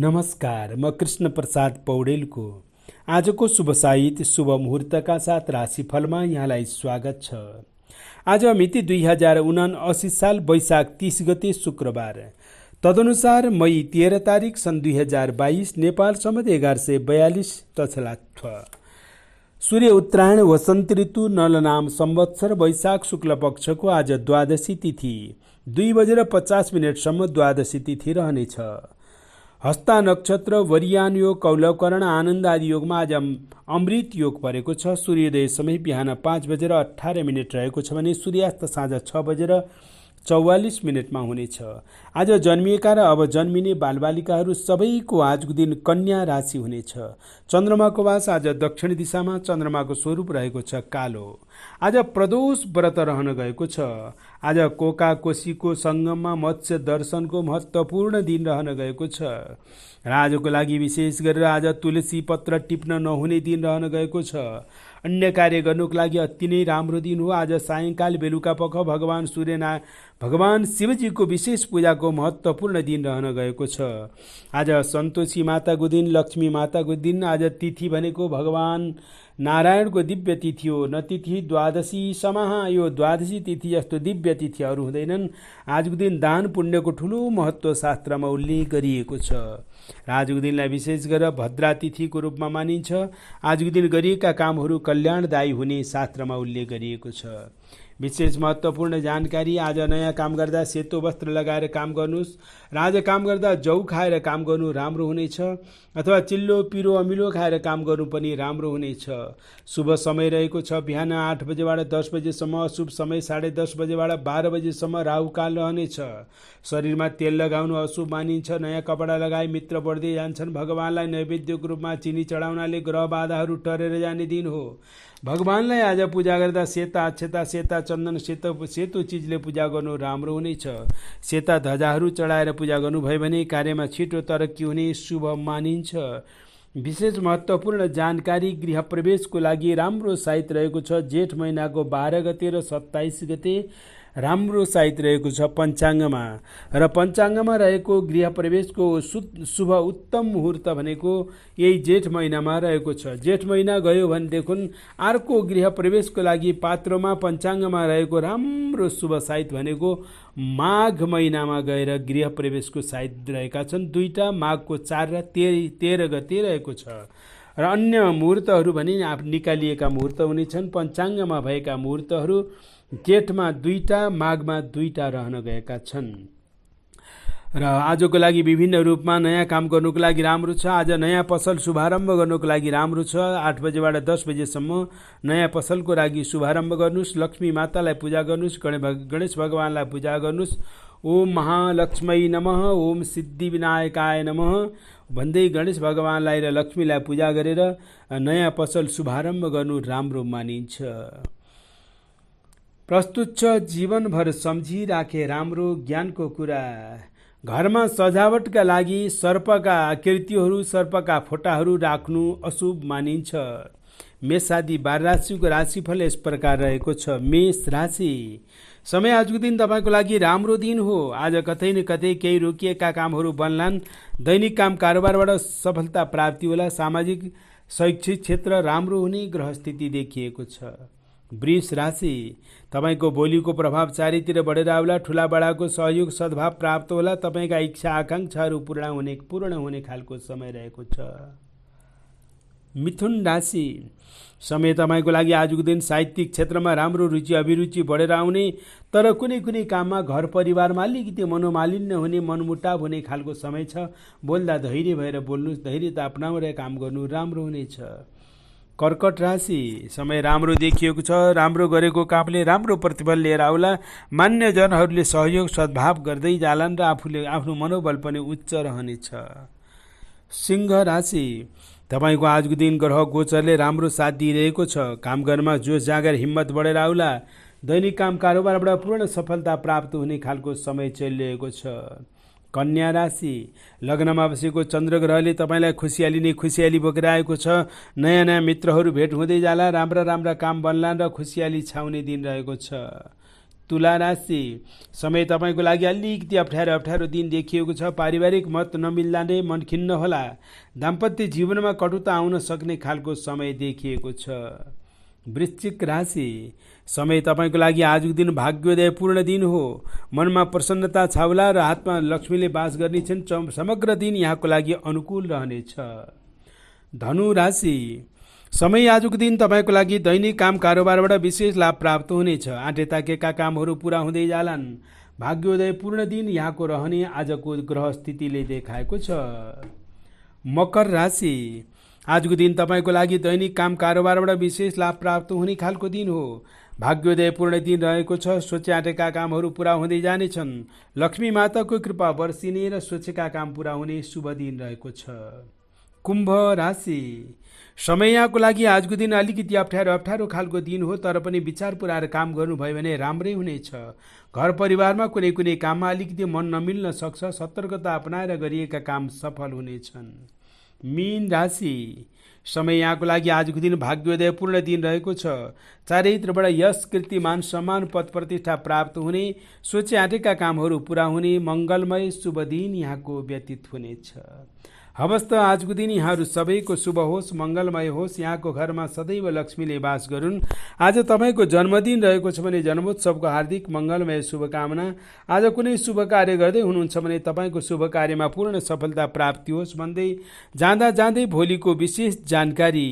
नमस्कार म कृष्ण प्रसाद पौडेलको। आजको शुभ साहित्य शुभ मुहुर्तका साथ राशिफलमा यहाँलाई स्वागत छ। आज मिति दुई हजार उना असी साल वैशाख तिस गते शुक्रबार। तदनुसार मई तेह्र तारिक सन् दुई हजार बाइस नेपाल सम्म एघार सय बयालिस तछलाथ सूर्य उत्तरायण वसन्त ऋतु नलनाम सम्वत्सर वैशाख शुक्ल पक्षको आज द्वादशी तिथि। दुई बजेर पचास मिनटसम्म द्वादशी तिथि रहनेछ। हस्ता नक्षत्र वरियान योग कौलवकरण आनन्द आदि योगमा आज अमृत योग परेको छ। सूर्योदय समय बिहान पाँच बजेर अठार मिनट रहेको छ भने सूर्यास्त साँझ छ बजेर चौवालिस मिनटमा हुनेछ। आज जन्मिएका र अब जन्मिने बालबालिकाहरू सबैको आजको दिन कन्या राशि हुनेछ। चन्द्रमाको वास आज दक्षिण दिशामा चन्द्रमाको स्वरूप रहेको छ कालो। आज प्रदोष व्रत रहन गएको छ। आज कोका कोशीको सङ्गममा मत्स्य दर्शनको महत्त्वपूर्ण दिन रहन गएको छ। र आजको लागि विशेष गरेर आज तुलसी पत्र टिप्न नहुने दिन रहन गएको छ। अन्य कार्य गर्नुको लागि अति नै राम्रो दिन हो। आज सायङ्काल बेलुका पख भगवान् सूर्यना भगवान् शिवजीको विशेष पूजाको महत्त्वपूर्ण दिन रहन गएको छ। आज सन्तोषी माताको दिन लक्ष्मी माताको दिन आज तिथि भनेको भगवान् नारायणको दिव्य तिथि हो न तिथि द्वादशी समाह यो द्वादशी तिथि जस्तो दिव्य तिथिहरू हुँदैनन्। आजको दिन दान पुण्यको ठुलो महत्त्व शास्त्रमा उल्लेख गरिएको छ। र आजको दिनलाई विशेष गरेर भद्रा तिथिको रूपमा मानिन्छ। आजको दिन गरिएका कामहरू कल्याणदायी हुने शास्त्रमा उल्लेख गरिएको छ। विशेष महत्त्वपूर्ण जानकारी आज नयाँ काम गर्दा सेतो वस्त्र लगाएर काम गर्नुहोस् र आज काम गर्दा जौ खाएर काम गर्नु राम्रो हुनेछ अथवा चिल्लो पिरो अमिलो खाएर काम गर्नु पनि राम्रो हुनेछ। शुभ समय रहेको छ। बिहान आठ बजेबाट दस बजेसम्म अशुभ समय साढे दस बजेबाट बाह्र बजेसम्म राहुकाल रहनेछ। शरीरमा तेल लगाउनु अशुभ मानिन्छ। नयाँ कपडा लगाए मित्र बढ्दै जान्छन्। भगवान्लाई नैवेद्यको रूपमा चिनी चढाउनाले ग्रह बाधाहरू टरेर जाने दिन हो। भगवान्लाई आज पूजा गर्दा सेता अक्षता सेता चन्दन सेतो सेतो चिजले पूजा गर्नु राम्रो हुनेछ। सेता ध्वजाहरू चढाएर पूजा गर्नुभयो भने कार्यमा छिटो तरक्की हुने शुभ मानिन्छ। विशेष महत्त्वपूर्ण जानकारी गृह प्रवेशको लागि राम्रो साइत रहेको छ। जेठ महिनाको बाह्र गते र सत्ताइस गते राम्रो साइत रहेको छ पञ्चाङ्गमा। र पञ्चाङ्गमा रहेको गृह प्रवेशको शुभ उत्तम मुहुर्त भनेको यही जेठ महिनामा रहेको छ। जेठ महिना गयो भनेदेखि अर्को गृह प्रवेशको लागि पात्रमा पञ्चाङ्गमा रहेको राम्रो शुभ साइत भनेको माघ महिनामा गएर गृह प्रवेशको साइत रहेका छन्। दुईवटा माघको चार र तेह्र तेह्र गते रहेको छ। र अन्य मुहुर्तहरू भने निकालिएका मुहुर्त हुनेछन्। पञ्चाङ्गमा भएका मुहुर्तहरू जेठमा दुईटा माघमा दुईटा रहन गएका छन्। र आजको लागि विभिन्न रूपमा नयाँ काम गर्नुको लागि राम्रो छ। आज नयाँ पसल शुभारम्भ गर्नुको लागि राम्रो छ। आठ बजेबाट दस बजेसम्म नयाँ पसलको लागि शुभारम्भ गर्नुहोस्। लक्ष्मी मातालाई पूजा गर्नुहोस्। गणेश भगवान्लाई पूजा गर्नुहोस्। ओम महालक्ष्मी नम। ओम सिद्धि विनायकाय नम। भन्दै गणेश भगवान्लाई र लक्ष्मीलाई पूजा गरेर नयाँ पसल शुभारम्भ गर्नु राम्रो मानिन्छ। प्रस्तुत छ जीवनभर सम्झिराखे राम्रो ज्ञानको कुरा। घरमा सजावटका लागि सर्पका आकृतिहरू सर्पका फोटाहरू राख्नु अशुभ मानिन्छ। मेष आदि बार राशिको राशिफल यस प्रकार रहेको छ। मेष राशि। समय आजको दिन तपाईँको लागि राम्रो दिन हो। आज कतै न कतै केही रोकिएका कामहरू बन्लान्। दैनिक काम कारोबारबाट सफलता प्राप्ति होला। सामाजिक शैक्षिक क्षेत्र राम्रो हुने ग्रह स्थिति देखिएको छ। वृष राशि। तपाईँको बोलीको प्रभाव चारैतिर बढेर आउला ठुला बडाको सहयोग सद्भाव प्राप्त होला। तपाईँका इच्छा आकाङ्क्षाहरू पूर्ण हुने पूर्ण हुने खालको समय रहेको छ। मिथुन राशि। समय तपाईँको लागि आजको दिन साहित्यिक क्षेत्रमा राम्रो रुचि अभिरुचि बढेर आउने। तर कुनै कुनै काममा घर परिवारमा अलिकति मनोमालिन्य हुने मनमुटाव हुने खालको समय छ। बोल्दा धैर्य भएर बोल्नुहोस् धैर्यता अप्नाएर काम गर्नु राम्रो हुनेछ। कर्कट राशि। समय राम्रो देखिएको छ राम्रो गरेको कामले राम्रो प्रतिफल लिएर आउला। मान्यजनहरूले सहयोग सद्भाव गर्दै जालान् र आफूले आफ्नो मनोबल पनि उच्च रहनेछ। सिंह राशि। तपाईँको आजको दिन ग्रह गोचरले राम्रो साथ दिइरहेको छ। काम गर्नमा जोस जाँगर हिम्मत बढेर आउला। दैनिक काम कारोबारबाट पूर्ण सफलता प्राप्त हुने खालको समय चलिरहेको छ। कन्या राशि। लग्नमा बसेको चन्द्र ग्रहले तपाईँलाई खुसियाली नै खुसियाली बोकेर आएको छ। नयाँ नयाँ मित्रहरू भेट हुँदै जाला राम्रा राम्रा काम बन्लान् र खुसियाली छाउने दिन रहेको छ। तुला राशि। समय तपाईँको लागि अलिकति अप्ठ्यारो अप्ठ्यारो दिन देखिएको छ। पारिवारिक मत नमिल्दा नै मन खिन्न होला। दाम्पत्य जीवनमा कटुता आउन सक्ने खालको समय देखिएको छ। वृश्चिक राशि। समय तपाईँको लागि आजको दिन भाग्योदयपूर्ण दिन हो। मनमा प्रसन्नता छाउला र हातमा लक्ष्मीले बास गर्नेछन् समग्र दिन यहाँको लागि अनुकूल रहनेछ। धनु राशि। समय आजको दिन तपाईँको लागि दैनिक काम कारोबारबाट विशेष लाभ प्राप्त हुनेछ। आँटे ताकेका कामहरू पुरा हुँदै जालान्। भाग्योदय पूर्ण दिन यहाँको रहने आजको ग्रह स्थितिले देखाएको छ। मकर राशि। आजको दिन तपाईँको लागि दैनिक काम कारोबारबाट विशेष लाभ प्राप्त हुने खालको दिन हो। भाग्योदय पूर्ण दिन रहेको छ सोचे आँटेका कामहरू पुरा हुँदै जानेछन्। लक्ष्मी माताको कृपा वर्षिने र सोचेका काम पुरा हुने शुभ दिन रहेको छ। कुम्भ राशि। समय यहाँको लागि आजको दिन अलिकति अप्ठ्यारो अप्ठ्यारो खालको दिन हो तर पनि विचार पुऱ्याएर काम गर्नुभयो भने राम्रै हुनेछ। घर परिवारमा कुनै कुनै काममा अलिकति मन नमिल्न सक्छ सतर्कता अपनाएर गरिएका काम सफल हुनेछन्। मिन राशि। समय यहाँको लागि आजको दिन भाग्योदयपूर्ण दिन रहेको छ। चारैतिरबाट यस कृति मान सम्मान पद प्रतिष्ठा प्राप्त हुने सोचे आँटेका कामहरू पुरा हुने मङ्गलमय शुभ दिन यहाँको व्यतीत हुनेछ। हवस् त आजको दिन यहाँहरू सबैको शुभ होस् मङ्गलमय होस्। यहाँको घरमा सदैव लक्ष्मीले बास गरून्। आज तपाईँको जन्मदिन रहेको छ भने जन्मोत्सवको हार्दिक मङ्गलमय शुभकामना। आज कुनै शुभ कार्य गर्दै हुनुहुन्छ भने तपाईँको शुभ कार्यमा पूर्ण सफलता प्राप्ति होस् भन्दै जाँदा जाँदै भोलिको विशेष जानकारी।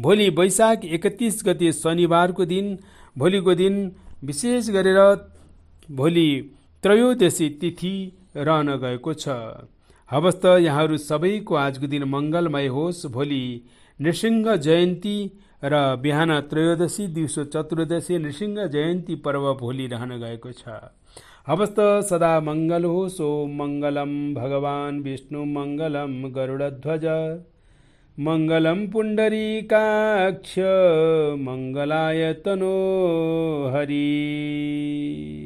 भोलि वैशाख एकतिस गते शनिबारको दिन भोलिको दिन विशेष गरेर भोलि त्रयोदशी तिथि रहन गएको छ। हवस् त यहाँहरू सबैको आजको दिन मङ्गलमय होस्। भोलि नृसिंह जयन्ती र बिहान त्रयोदशी दिउँसो चतुर्दशी नृसिंह जयन्ती पर्व भोलि रहन गएको छ। हवस् त सदा मङ्गल होस्। ओ मङ्गलम भगवान् विष्णु मङ्गलम गरुडध्वज। मङ्गलम पुण्डरीकाक्ष, काक्ष मङ्गलाय तनो हरि।